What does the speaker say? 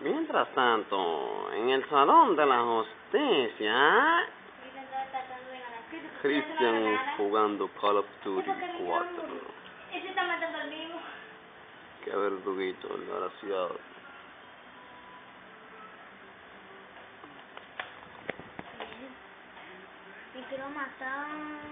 Mientras tanto, en el salón de la justicia, Christian jugando Call of Duty 4. Ese está matando al mismo. Qué verduguito, desgraciado. Y que lo mataron.